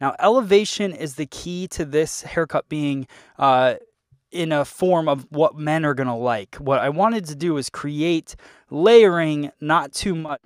Now, elevation is the key to this haircut being uh, in a form of what men are going to like. What I wanted to do is create layering, not too much.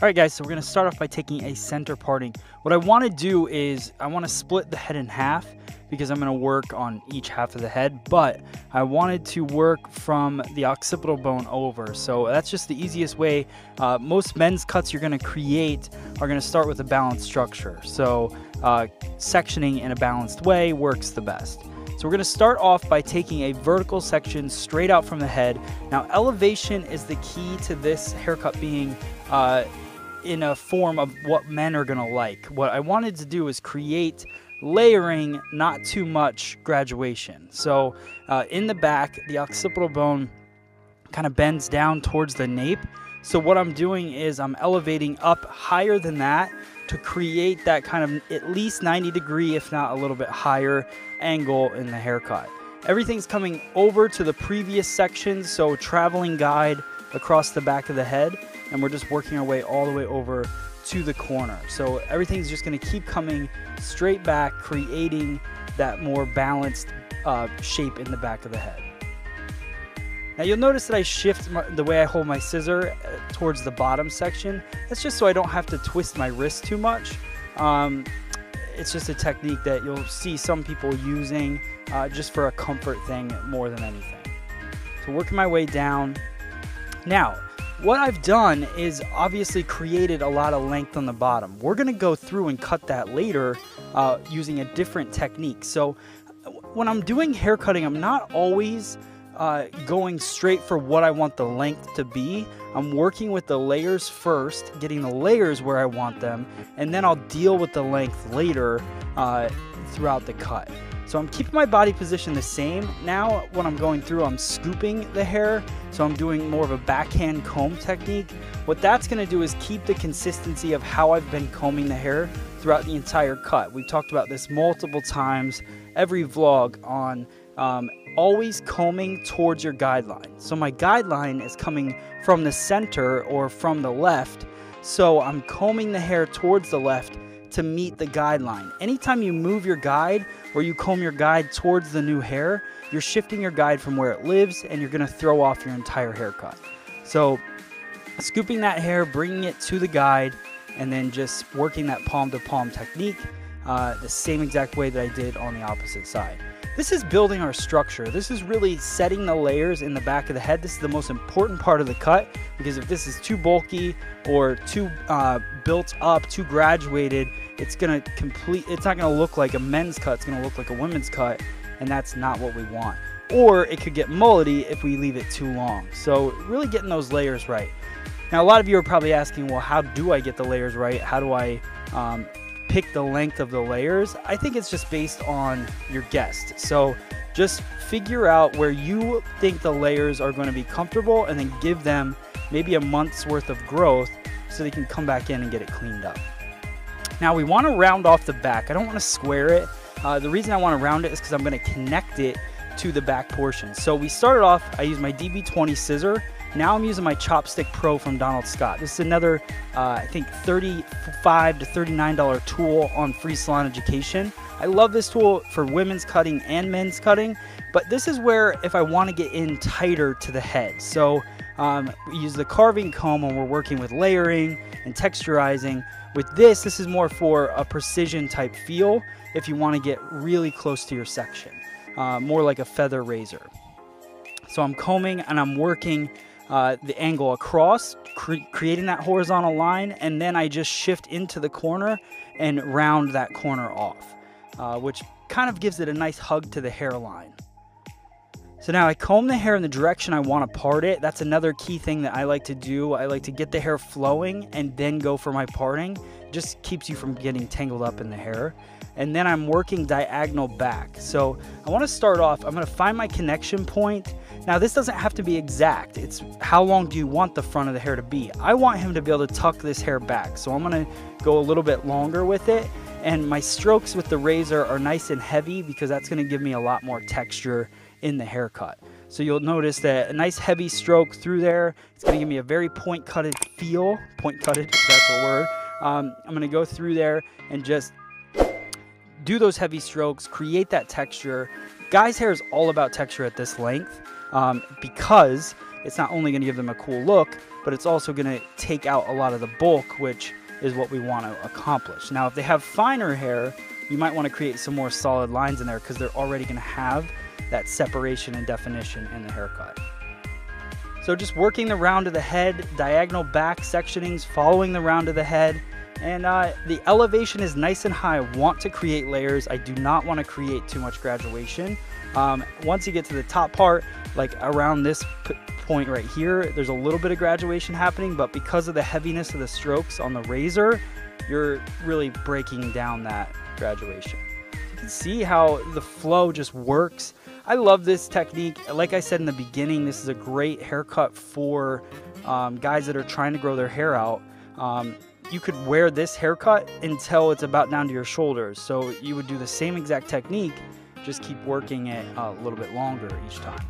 All right, guys, so we're gonna start off by taking a center parting. What I wanna do is I wanna split the head in half because I'm gonna work on each half of the head, but I wanted to work from the occipital bone over. So that's just the easiest way. Uh, most men's cuts you're gonna create are gonna start with a balanced structure. So uh, sectioning in a balanced way works the best. So we're to start off by taking a vertical section straight out from the head. Now elevation is the key to this haircut being uh, in a form of what men are going to like. What I wanted to do is create layering, not too much graduation. So uh, in the back, the occipital bone kind of bends down towards the nape. So what I'm doing is I'm elevating up higher than that to create that kind of at least 90 degree, if not a little bit higher angle in the haircut. Everything's coming over to the previous section, so traveling guide across the back of the head and we're just working our way all the way over to the corner. So everything's just gonna keep coming straight back, creating that more balanced uh, shape in the back of the head. Now you'll notice that I shift my, the way I hold my scissor uh, towards the bottom section. That's just so I don't have to twist my wrist too much. Um, it's just a technique that you'll see some people using uh, just for a comfort thing more than anything. So working my way down. Now, what I've done is obviously created a lot of length on the bottom. We're to go through and cut that later uh, using a different technique. So when I'm doing hair cutting, I'm not always uh, going straight for what I want the length to be. I'm working with the layers first, getting the layers where I want them, and then I'll deal with the length later uh, throughout the cut. So I'm keeping my body position the same. Now when I'm going through, I'm scooping the hair. So I'm doing more of a backhand comb technique. What that's gonna do is keep the consistency of how I've been combing the hair throughout the entire cut. We've talked about this multiple times, every vlog on um, always combing towards your guideline. So my guideline is coming from the center or from the left. So I'm combing the hair towards the left to meet the guideline. Anytime you move your guide or you comb your guide towards the new hair, you're shifting your guide from where it lives and you're to throw off your entire haircut. So, scooping that hair, bringing it to the guide, and then just working that palm to palm technique uh, the same exact way that I did on the opposite side. This is building our structure. This is really setting the layers in the back of the head. This is the most important part of the cut because if this is too bulky or too uh, built up, too graduated, it's gonna complete, it's not gonna look like a men's cut, it's gonna look like a women's cut, and that's not what we want. Or it could get mullety if we leave it too long. So really getting those layers right. Now a lot of you are probably asking, well, how do I get the layers right? How do I um, pick the length of the layers, I think it's just based on your guest. So just figure out where you think the layers are going to be comfortable and then give them maybe a month's worth of growth so they can come back in and get it cleaned up. Now we want to round off the back. I don't want to square it. Uh, the reason I want to round it is because I'm going to connect it to the back portion. So we started off, I used my DB20 scissor now I'm using my Chopstick Pro from Donald Scott. This is another, uh, I think, 35 to $39 tool on Free Salon Education. I love this tool for women's cutting and men's cutting, but this is where if I want to get in tighter to the head. So um, we use the carving comb when we're working with layering and texturizing. With this, this is more for a precision type feel if you want to get really close to your section, uh, more like a feather razor. So I'm combing and I'm working uh, the angle across, cre creating that horizontal line, and then I just shift into the corner and round that corner off, uh, which kind of gives it a nice hug to the hairline. So now I comb the hair in the direction I want to part it. That's another key thing that I like to do. I like to get the hair flowing and then go for my parting. It just keeps you from getting tangled up in the hair. And then I'm working diagonal back. So I want to start off, I'm going to find my connection point. Now this doesn't have to be exact. It's how long do you want the front of the hair to be? I want him to be able to tuck this hair back. So I'm going to go a little bit longer with it. And my strokes with the razor are nice and heavy because that's going to give me a lot more texture in the haircut. So you'll notice that a nice heavy stroke through there. It's to give me a very point cutted feel. Point cutted, if that's a word. Um, I'm going to go through there and just do those heavy strokes, create that texture. Guys' hair is all about texture at this length um, because it's not only going to give them a cool look, but it's also going to take out a lot of the bulk, which is what we want to accomplish. Now, if they have finer hair, you might want to create some more solid lines in there because they're already going to have that separation and definition in the haircut. So just working the round of the head, diagonal back sectionings, following the round of the head, and uh, the elevation is nice and high. I want to create layers. I do not want to create too much graduation. Um, once you get to the top part, like around this point right here, there's a little bit of graduation happening, but because of the heaviness of the strokes on the razor, you're really breaking down that graduation. You can see how the flow just works I love this technique. Like I said in the beginning, this is a great haircut for um, guys that are trying to grow their hair out. Um, you could wear this haircut until it's about down to your shoulders. So you would do the same exact technique, just keep working it a little bit longer each time.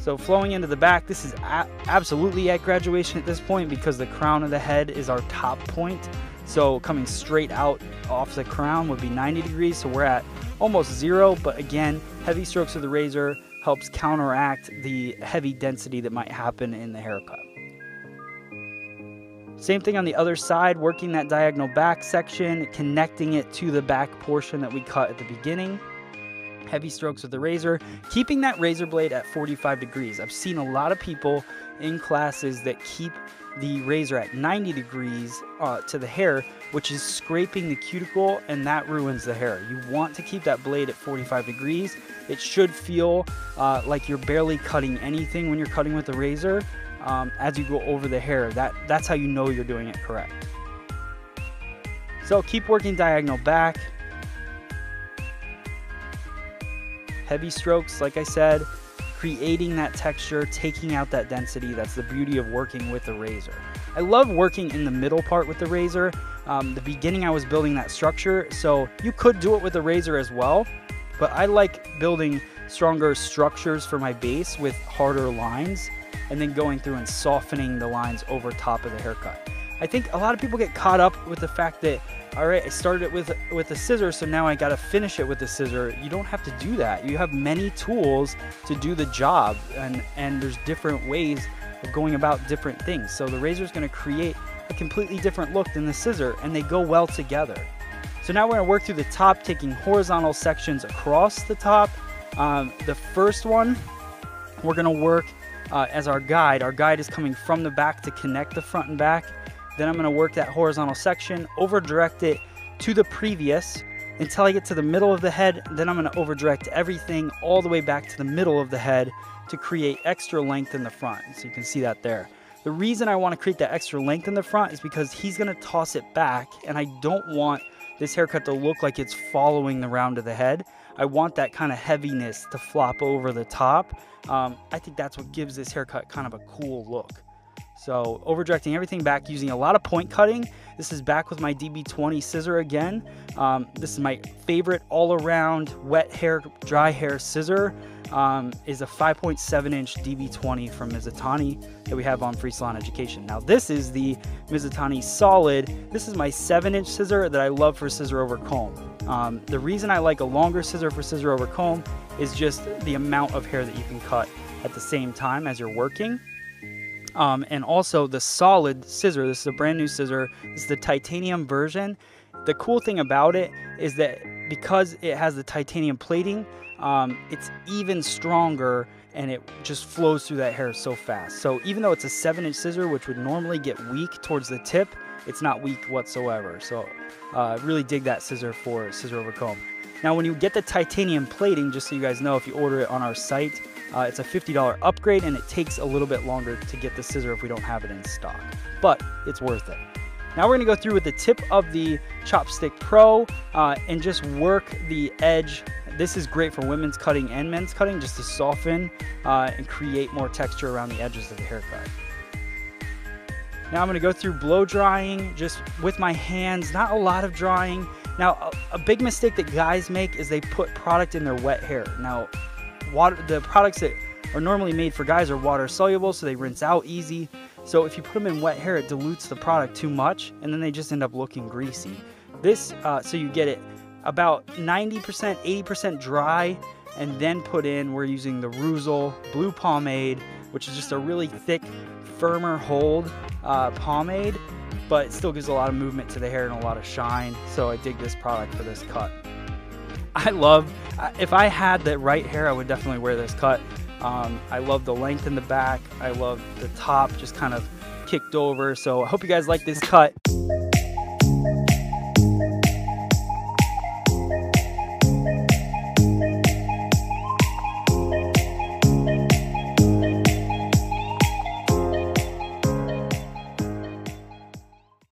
So flowing into the back, this is absolutely at graduation at this point because the crown of the head is our top point. So coming straight out off the crown would be 90 degrees. So we're at almost zero, but again, heavy strokes of the razor helps counteract the heavy density that might happen in the haircut. Same thing on the other side, working that diagonal back section, connecting it to the back portion that we cut at the beginning. Heavy strokes with the razor, keeping that razor blade at 45 degrees. I've seen a lot of people in classes that keep the razor at 90 degrees uh, to the hair, which is scraping the cuticle and that ruins the hair. You want to keep that blade at 45 degrees. It should feel uh, like you're barely cutting anything when you're cutting with the razor um, as you go over the hair. That, that's how you know you're doing it correct. So keep working diagonal back. Heavy strokes, like I said, creating that texture, taking out that density. That's the beauty of working with the razor. I love working in the middle part with the razor. Um, the beginning I was building that structure, so you could do it with the razor as well, but I like building stronger structures for my base with harder lines and then going through and softening the lines over top of the haircut. I think a lot of people get caught up with the fact that all right, I started it with with a scissor, so now I got to finish it with a scissor. You don't have to do that. You have many tools to do the job, and and there's different ways of going about different things. So the razor is going to create a completely different look than the scissor, and they go well together. So now we're going to work through the top, taking horizontal sections across the top. Um, the first one, we're going to work uh, as our guide. Our guide is coming from the back to connect the front and back. Then I'm going to work that horizontal section, over direct it to the previous until I get to the middle of the head. Then I'm going to over direct everything all the way back to the middle of the head to create extra length in the front. So you can see that there. The reason I want to create that extra length in the front is because he's going to toss it back and I don't want this haircut to look like it's following the round of the head. I want that kind of heaviness to flop over the top. Um, I think that's what gives this haircut kind of a cool look. So over directing everything back using a lot of point cutting. This is back with my DB20 scissor again. Um, this is my favorite all around wet hair, dry hair scissor. Um, is a 5.7 inch DB20 from Mizutani that we have on Free Salon Education. Now this is the Mizutani Solid. This is my 7 inch scissor that I love for scissor over comb. Um, the reason I like a longer scissor for scissor over comb is just the amount of hair that you can cut at the same time as you're working. Um, and also the solid scissor. This is a brand new scissor. This is the titanium version. The cool thing about it is that because it has the titanium plating, um, it's even stronger and it just flows through that hair so fast. So even though it's a 7 inch scissor, which would normally get weak towards the tip, it's not weak whatsoever. So uh, really dig that scissor for scissor over comb. Now, when you get the titanium plating, just so you guys know, if you order it on our site, uh, it's a $50 upgrade and it takes a little bit longer to get the scissor if we don't have it in stock, but it's worth it. Now we're gonna go through with the tip of the Chopstick Pro uh, and just work the edge. This is great for women's cutting and men's cutting just to soften uh, and create more texture around the edges of the haircut. Now I'm gonna go through blow drying just with my hands, not a lot of drying. Now, a, a big mistake that guys make is they put product in their wet hair. Now, water the products that are normally made for guys are water soluble so they rinse out easy. So if you put them in wet hair it dilutes the product too much and then they just end up looking greasy. This uh, so you get it about 90% 80% dry and then put in we're using the Reuzel blue pomade which is just a really thick firmer hold uh, pomade but it still gives a lot of movement to the hair and a lot of shine so I dig this product for this cut I love, if I had the right hair, I would definitely wear this cut. Um, I love the length in the back. I love the top just kind of kicked over. So I hope you guys like this cut.